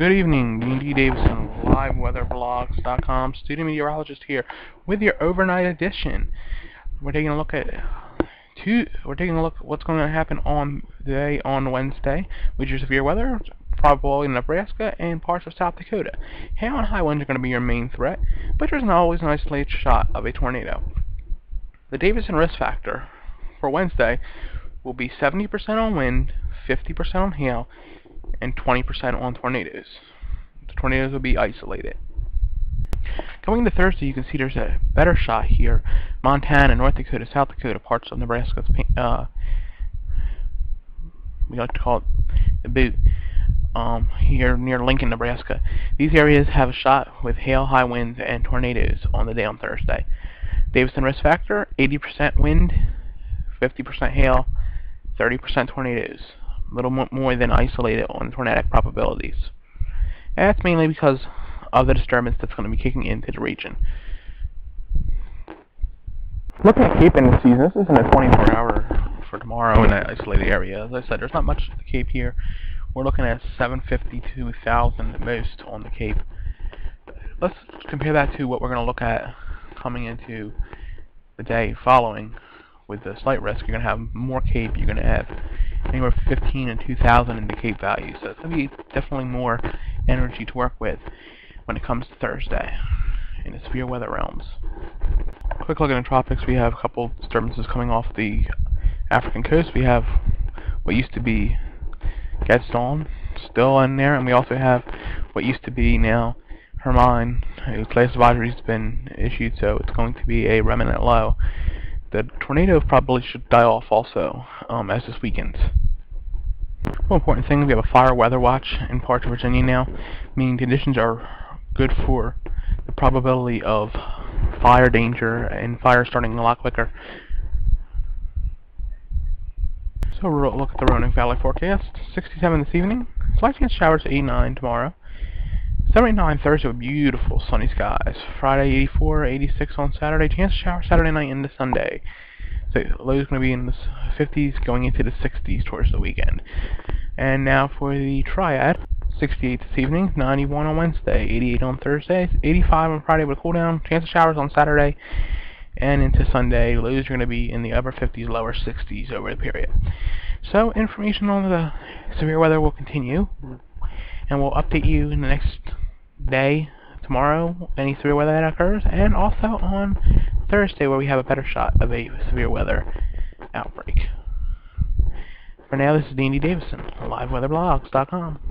Good evening, D. Davison, liveweatherblogs.com, student meteorologist here with your overnight edition. We're taking a look at two. We're taking a look at what's going to happen on today on Wednesday, which is severe weather, probably in Nebraska and parts of South Dakota. Hail and high winds are going to be your main threat, but there's not always an isolated shot of a tornado. The Davison risk factor for Wednesday will be 70% on wind, 50% on hail, and 20% on tornadoes. The tornadoes will be isolated. Going to Thursday, you can see there's a better shot here. Montana, North Dakota, South Dakota, parts of Nebraska. Uh, we like to call it the boot. Um, here near Lincoln, Nebraska. These areas have a shot with hail, high winds, and tornadoes on the day on Thursday. Davison risk factor: 80% wind, 50% hail, 30% tornadoes little more than isolated on tornadic probabilities. And that's mainly because of the disturbance that's going to be kicking into the region. Looking at Cape in the season, this isn't a 24-hour for tomorrow in that isolated area. As I said, there's not much at the Cape here. We're looking at 752,000 at most on the Cape. Let's compare that to what we're going to look at coming into the day following with the slight risk. You're going to have more Cape. You're going to have anywhere 15 and 2,000 in the Cape value. So it's going to be definitely more energy to work with when it comes to Thursday in the severe weather realms. Quick look at the tropics. We have a couple disturbances coming off the African coast. We have what used to be Gaston still in there, and we also have what used to be now Hermine, whose place advisory has been issued, so it's going to be a remnant low. The tornado probably should die off also um, as this weakens. One important thing, we have a fire weather watch in parts of Virginia now, meaning conditions are good for the probability of fire danger and fire starting a lot quicker. So we'll look at the Roanoke Valley forecast. 67 this evening, slight chance showers 89 tomorrow. 79 Thursday with beautiful sunny skies. Friday 84, 86 on Saturday. Chance of shower Saturday night into Sunday. So low is going to be in the 50s going into the 60s towards the weekend. And now for the triad. 68 this evening, 91 on Wednesday, 88 on Thursday, 85 on Friday with a cool down, chance of showers on Saturday, and into Sunday, lows are going to be in the upper 50s, lower 60s over the period. So information on the severe weather will continue, and we'll update you in the next day, tomorrow, any severe weather that occurs, and also on Thursday where we have a better shot of a severe weather outbreak. For now, this is Dean D. Davison, liveweatherblogs.com.